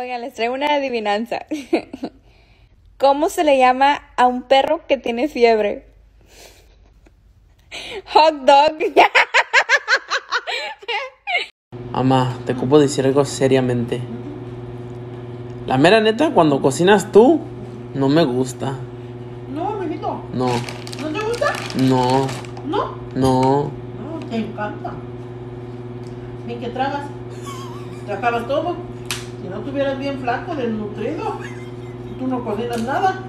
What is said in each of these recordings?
Oigan, les traigo una adivinanza. ¿Cómo se le llama a un perro que tiene fiebre? Hot dog. Mamá, te ocupo decir algo seriamente. La mera neta, cuando cocinas tú, no me gusta. No, mijito. No, ¿No te gusta? no, No. no. No, te encanta. Ni que tragas. Te acabas todo. Si no estuvieras bien flaco, desnutrido, tú no cocinas nada.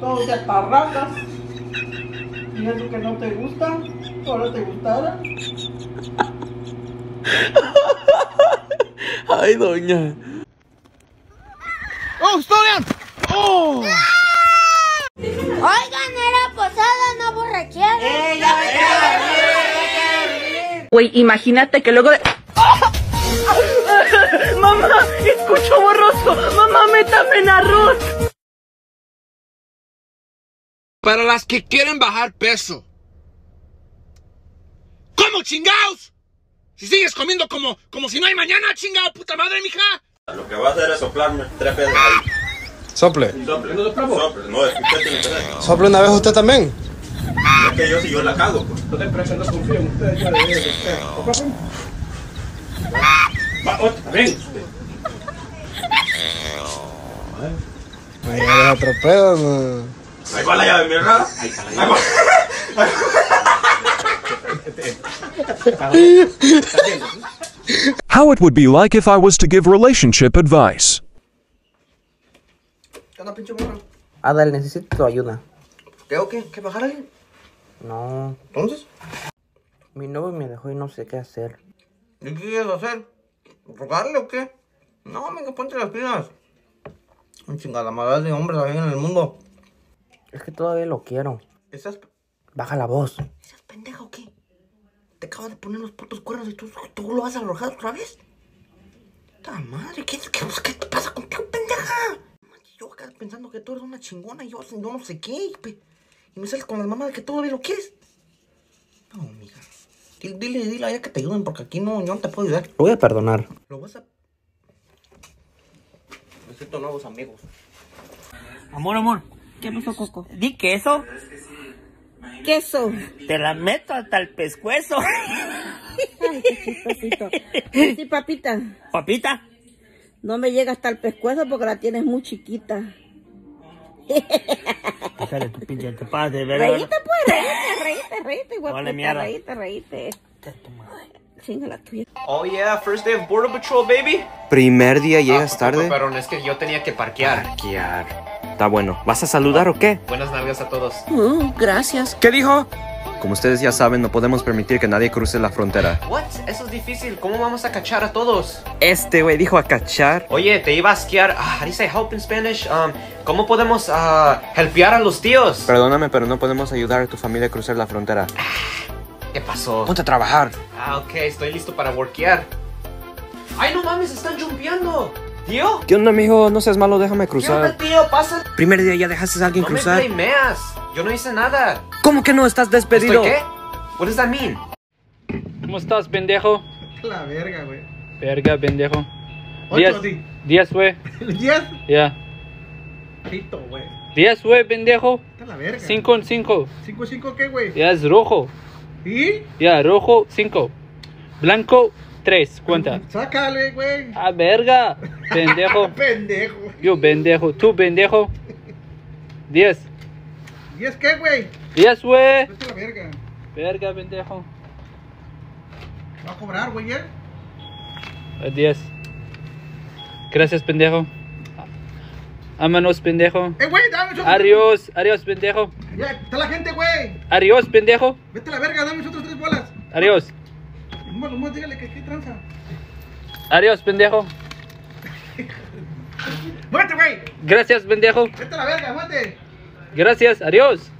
Todo te atarracas. Y eso que no te gusta, ahora te gustara. Ay, doña. Oigan, era posada, no borrachera. Güey, imagínate que luego de... ¡Mamá! ¡Escucho borroso! ¡Mamá, métame en arroz! Para las que quieren bajar peso. ¿Cómo chingaos? Si sigues comiendo como, como si no hay mañana, chingado, puta madre, mija. Lo que va a hacer es soplarme tres veces ahí. Sople. Sople. No. No, una vez usted también. Es que yo si yo la cago, pues. Va, otra, ven. Ahí es otro pedo, no. Ahí va la llave, mi rara. Ahí va. How it would be like if I was to give relationship advice. ¿Qué onda, pinche morra? Adal, necesito tu ayuda. ¿Qué o qué? ¿Qué bajar a alguien? No, Entonces, mi novio me dejó y no sé qué hacer. ¿y qué quieres hacer? ¿Rogarle o qué? No, amigo, ponte las pilas. Un chingada madre de hombres hay en el mundo. Es que todavía lo quiero. ¿Estás, Baja la voz. ¿Estás pendeja o qué? Te acabas de poner los putos cuernos y tú, tú lo vas a arrojar otra vez. ¡Ta madre! ¿Qué, qué, qué te pasa contigo, pendeja? Yo acá pensando que tú eres una chingona y yo, yo no sé qué. Y, y me sales con las mamás de que todavía lo quieres. No, mija. Dile, dile, dile a ella que te ayuden porque aquí no, yo no te puedo ayudar. Lo voy a perdonar. Lo vas a... Necesito nuevos amigos. Amor, amor. ¿Qué pasó, Coco? Di queso. Queso. Te la meto hasta el pescuezo. Ay, qué chistosito. Sí, papita. Papita. No me llega hasta el pescuezo porque la tienes muy chiquita. Déjale tu pinche te padre, ¿verdad? Reíte, pues, reíte, reíte, reíte, Vale, guapita, mierda. Chinga la tuya. Oh yeah, first day of Border Patrol, baby. Primer día llegas tarde. Pero es que yo tenía que parquear. Parquear. Está bueno. ¿Vas a saludar o qué? Buenas nalgas a todos. Mm, gracias. ¿Qué dijo? Como ustedes ya saben, no podemos permitir que nadie cruce la frontera. What? Eso es difícil. ¿Cómo vamos a cachar a todos? Este güey dijo a cachar. Oye, te iba a esquiar. Ah, how do you say help in Spanish? Um, ¿Cómo podemos ah, helpear a los tíos? Perdóname, pero no podemos ayudar a tu familia a cruzar la frontera. ¿Qué pasó? Ponte a trabajar. Ah, ok, estoy listo para workear. ¡Ay, no mames! ¡Están jumpeando! ¿Tío? ¿Qué onda, mijo? No seas malo, déjame ¿Qué onda, cruzar. tío? Pasa. Primer día ya dejaste a alguien No cruzar. me blameas. Yo no hice nada. ¿Cómo que no? Estás despedido. ¿Estoy qué? What does that mean? ¿Cómo estás, pendejo? La verga, güey. Verga, pendejo. Ocho, Diez. sí. Diez, güey. ¿Diez? Ya. Pito, güey. Diez, güey, pendejo. Está la verga. Cinco en cinco. ¿Cinco, cinco qué, güey? Ya es rojo. ¿Y? Ya, rojo, cinco. Blanco, tres. Cuenta. Sácale, güey. Ah, verga. Pendejo. Pendejo. Yo, pendejo. Tú, pendejo. Diez. ¿Diez qué, güey? Diez, güey. Vete a la verga. Verga, pendejo. Va a cobrar, güey, ¿eh? A Diez. Gracias, pendejo. Ámanos, pendejo. Eh, güey, dame esos Adiós, adiós, pendejo. Ya, está la gente, güey. Adiós, pendejo. Vete a la verga, dame otras tres bolas. Adiós. Bueno, bueno, dígale que qué tranza. Adiós, pendejo. ¡Muerte, güey! Gracias, pendejo. Vete a la verga, muerte. Gracias, adiós.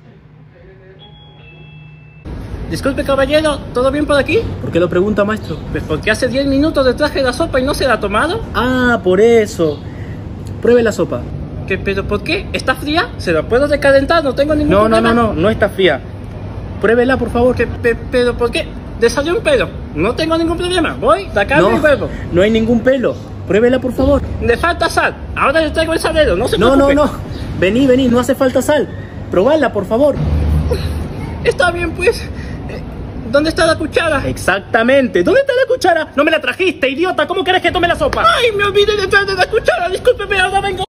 Disculpe, caballero, ¿todo bien por aquí? ¿Por qué lo pregunta, maestro? Pues porque hace 10 minutos le traje la sopa y no se la ha tomado. Ah, por eso. Pruebe la sopa. ¿Qué, pero por qué? ¿Está fría? ¿Se la puedo decalentar? No tengo ningún No, no, problema. no, no, no está fría. Pruébela, por favor. ¿Qué, pe- pero por qué? ¿Le salió un pelo? No tengo ningún problema. Voy, carne No. y vuelvo. No hay ningún pelo. Pruébela, por favor. Le falta sal. Ahora le traigo el salero, no se No, preocupe. no, no. Vení, vení, no hace falta sal. Probala, por favor. Está bien, pues. Eh, ¿Dónde está la cuchara? Exactamente. ¿Dónde está la cuchara? No me la trajiste, idiota. ¿Cómo querés que tome la sopa? Ay, me olvidé de traer de la cuchara. Discúlpeme, ahora vengo.